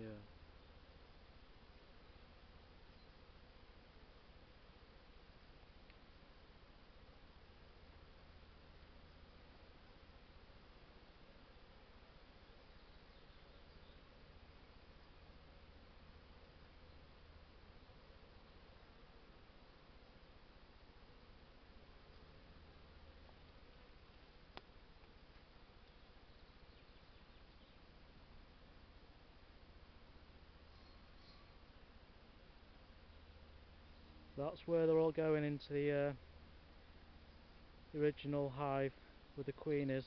Yeah. That's where they're all going into the, uh, original hive where the queen is